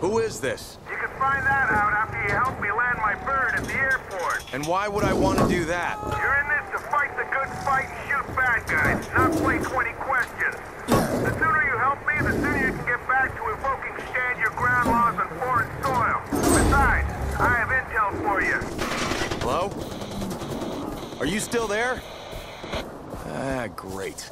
Who is this? You can find that out after you help me land my bird at the airport. And why would I want to do that? You're in this to fight the good fight and shoot bad guys, not play 20 questions. The sooner you help me, the sooner you can get back to evoking stand your ground laws on foreign soil. Besides, I have intel for you. Hello? Are you still there? Ah, great.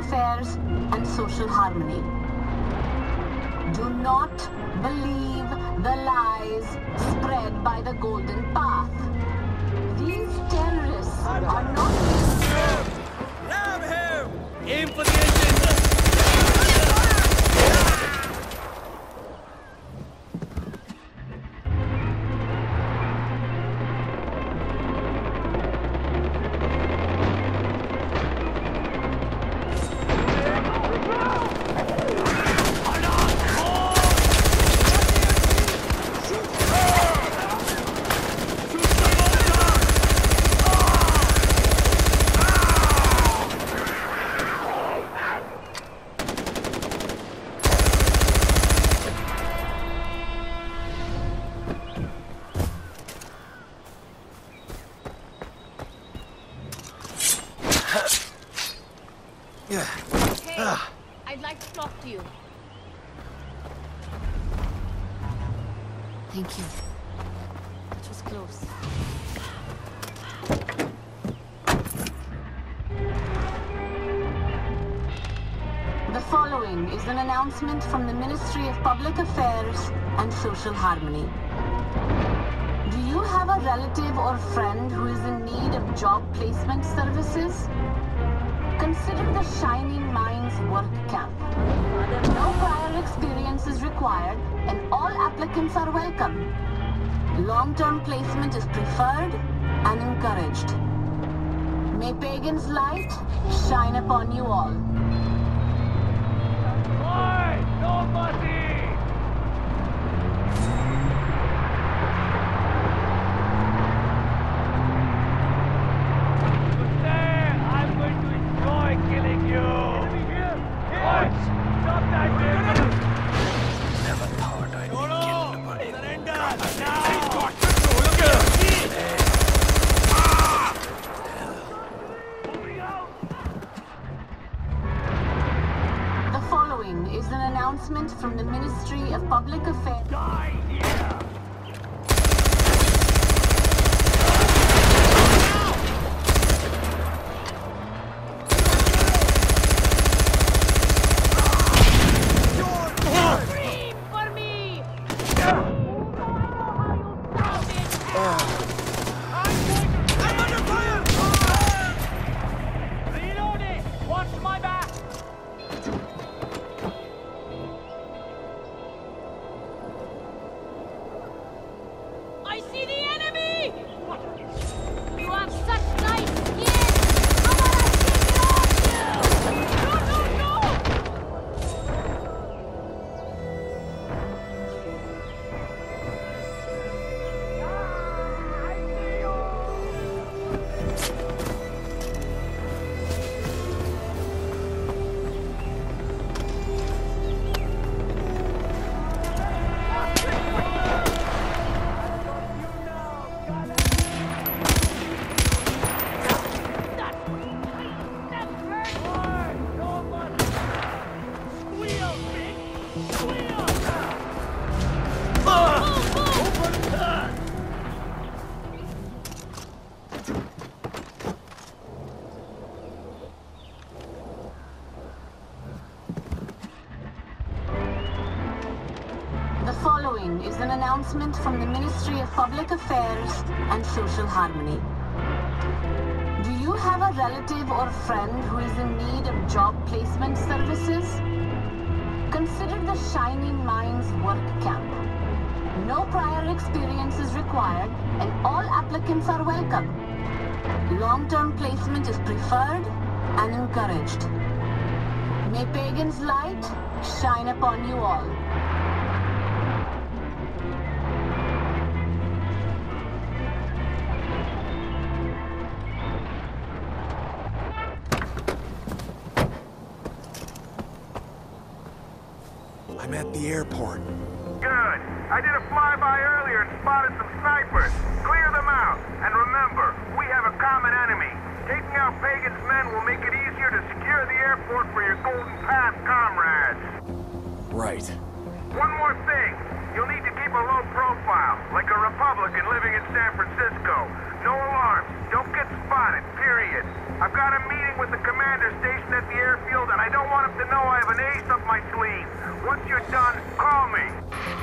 Affairs and Social Harmony. Do not announcement from the Ministry of Public Affairs and Social Harmony. Do you have a relative or friend who is in need of job placement services? Consider the Shining Minds Work Camp. No prior experience is required and all applicants are welcome. Long-term placement is preferred and encouraged. May Pagan's light shine upon you all. Oi! An announcement from the Ministry of Public Affairs. Die! Thanks. Announcement from the Ministry of Public Affairs and Social Harmony. Do you have a relative or friend who is in need of job placement services? Consider the Shining Minds Work Camp. No prior experience is required and all applicants are welcome. Long-term placement is preferred and encouraged. May Pagan's light shine upon you all. I did a flyby earlier and spotted some snipers. Clear them out. And remember, we have a common enemy. Taking out Pagan's men will make it easier to secure the airport for your Golden Path comrades. Right. One more thing. You'll need to keep a low profile, like a Republican living in San Francisco. No alarms. Don't get spotted, period. I've got a meeting with the commander stationed at the airfield, and I don't want him to know I have an ace up my sleeve. Once you're done, call me.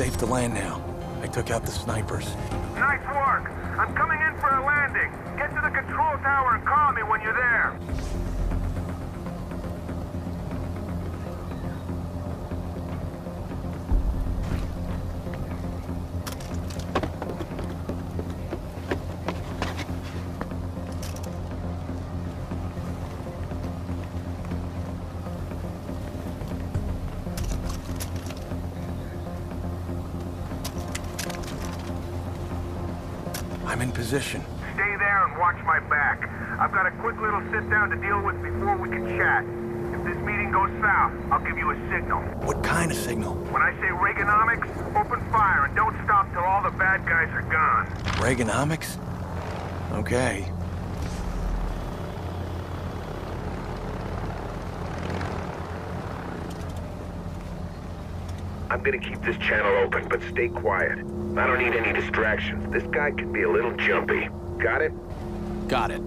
Safe to land now. I took out the snipers. Nice work. I'm coming in for a landing. Get to the control tower and call me when you're there. Position. Stay there and watch my back. I've got a quick little sit down to deal with before we can chat. If this meeting goes south, I'll give you a signal. What kind of signal? When I say Reaganomics, open fire and don't stop till all the bad guys are gone. Reaganomics? Okay. I'm gonna keep this channel open, but stay quiet. I don't need any distractions. This guy could be a little jumpy. Got it? Got it.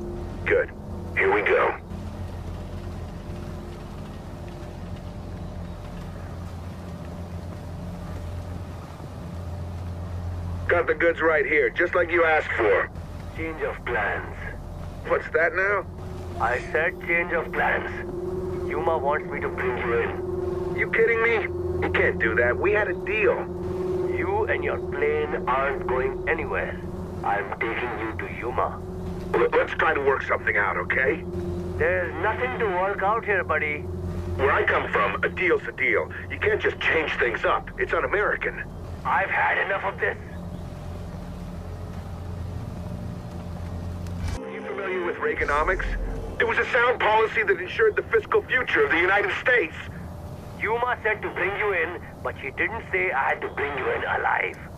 Good. Here we go. Got the goods right here, just like you asked for. Change of plans. What's that now? I said change of plans. Yuma wants me to bring you in. You kidding me? You can't do that. We had a deal. You and your plane aren't going anywhere. I'm taking you to Yuma. L- let's try to work something out, okay? There's nothing to work out here, buddy. Where I come from, a deal's a deal. You can't just change things up. It's un-American. I've had enough of this. Are you familiar with Reaganomics? It was a sound policy that ensured the fiscal future of the United States. Yuma said to bring you in, but she didn't say I had to bring you in alive.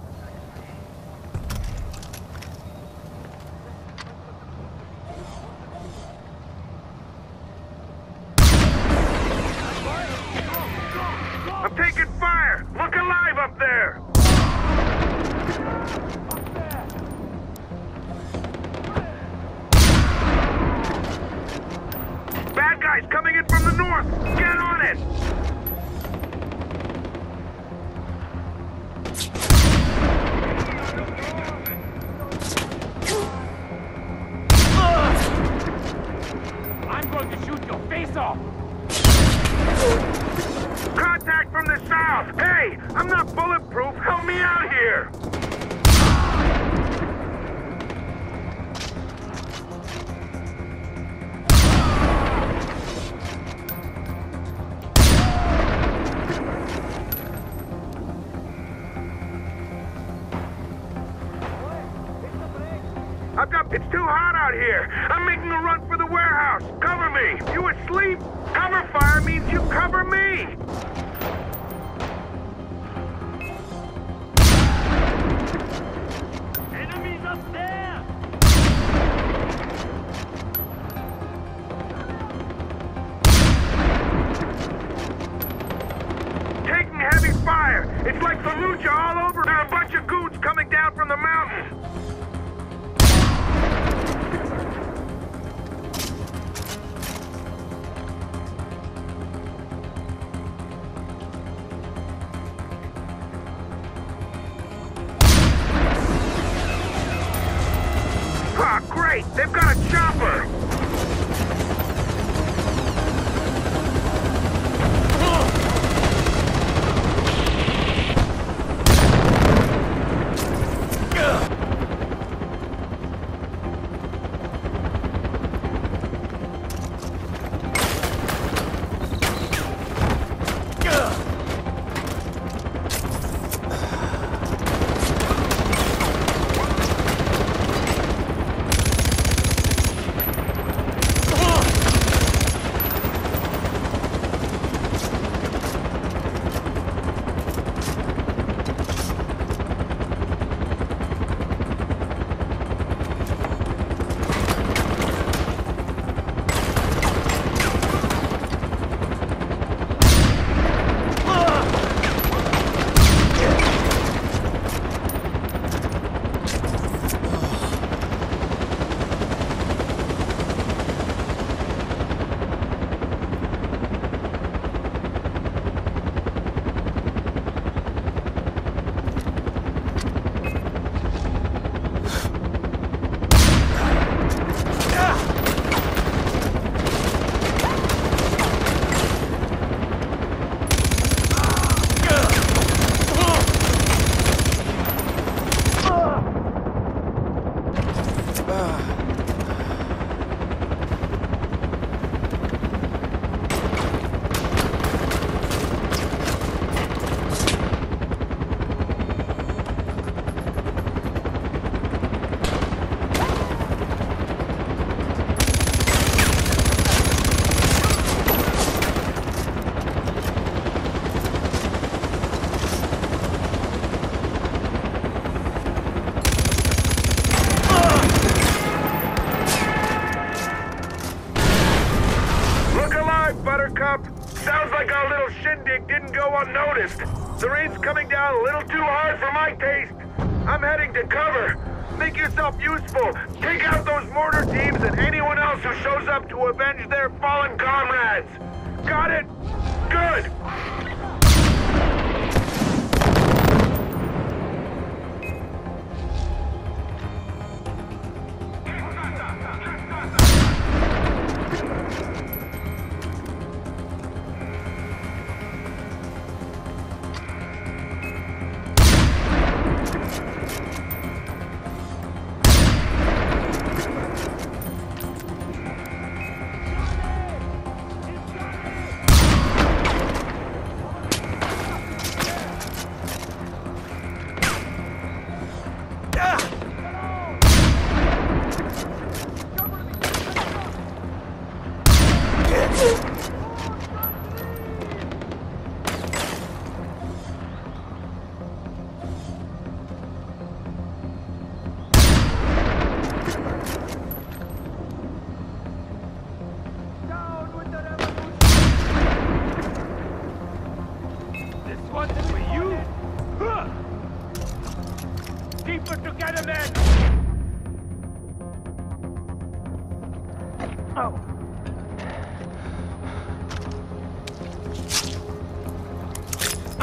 Here. They've got a chopper!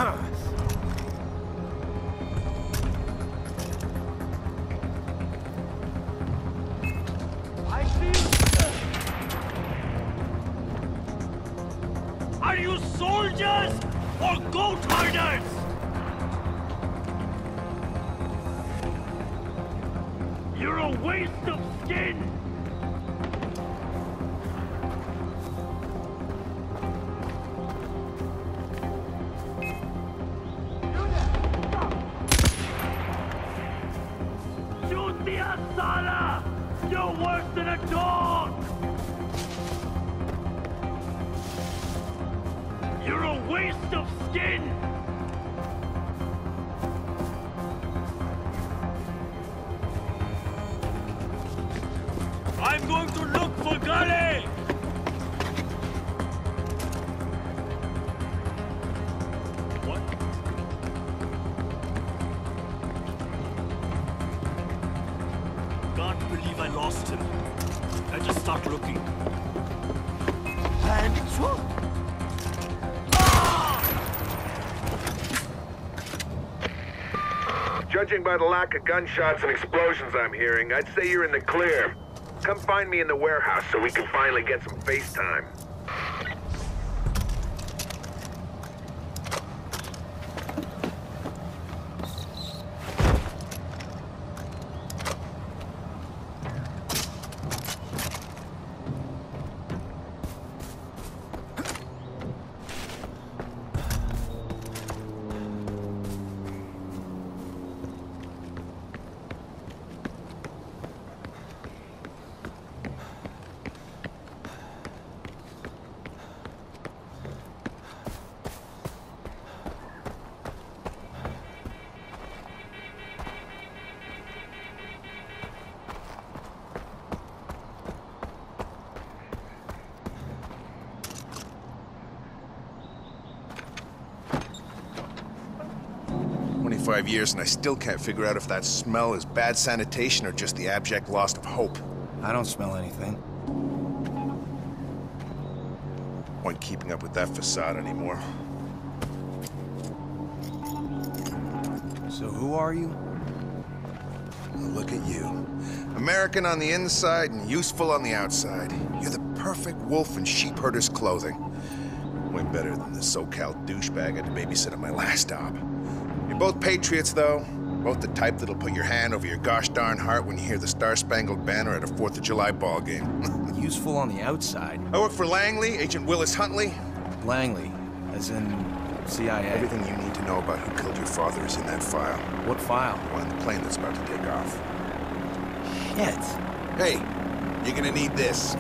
I going to look for Gully! What? Can't believe I lost him. I just start looking. And whoa! Judging by the lack of gunshots and explosions I'm hearing, I'd say you're in the clear. Come find me in the warehouse so we can finally get some face time. 25 years and I still can't figure out if that smell is bad sanitation or just the abject loss of hope. I don't smell anything. Point keeping up with that facade anymore. So who are you? Look at you. American on the inside and useful on the outside. You're the perfect wolf in sheep herder's clothing. Way better than the SoCal douchebag I had to babysit at my last job. Both patriots, though. Both the type that'll put your hand over your gosh darn heart when you hear the Star Spangled Banner at a 4th of July ball game. Useful on the outside. I work for Langley, Agent Willis Huntley. Langley, as in CIA. Everything you need to know about who killed your father is in that file. What file? The One on the plane that's about to take off. Shit. Hey, you're gonna need this.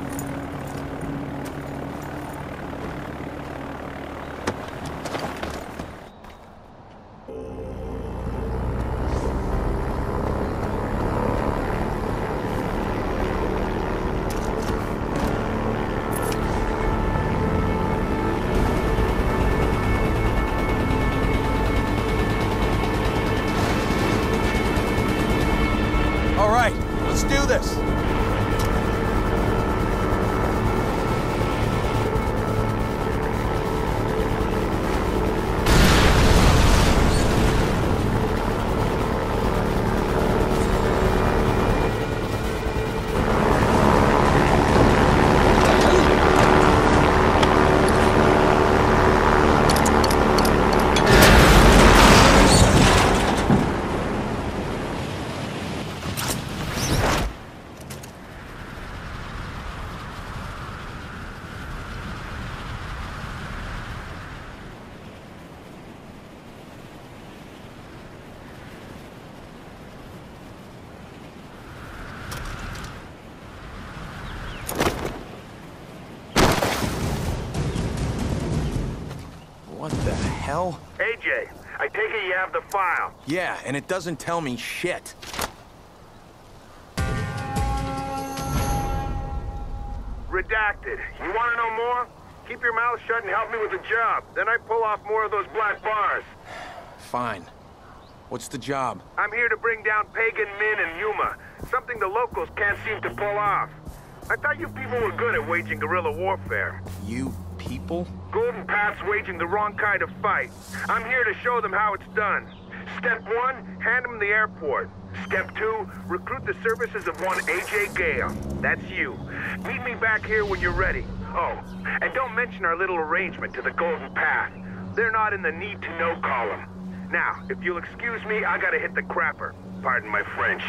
Yeah, and it doesn't tell me shit. Redacted. You want to know more? Keep your mouth shut and help me with the job. Then I pull off more of those black bars. Fine. What's the job? I'm here to bring down Pagan Min and Yuma. Something the locals can't seem to pull off. I thought you people were good at waging guerrilla warfare. You people? Golden Path's waging the wrong kind of fight. I'm here to show them how it's done. Step one, hand him the airport. Step two, recruit the services of one Ajay Ghale. That's you. Meet me back here when you're ready. Oh, and don't mention our little arrangement to the Golden Path. They're not in the need to know column. Now, if you'll excuse me, I gotta hit the crapper. Pardon my French.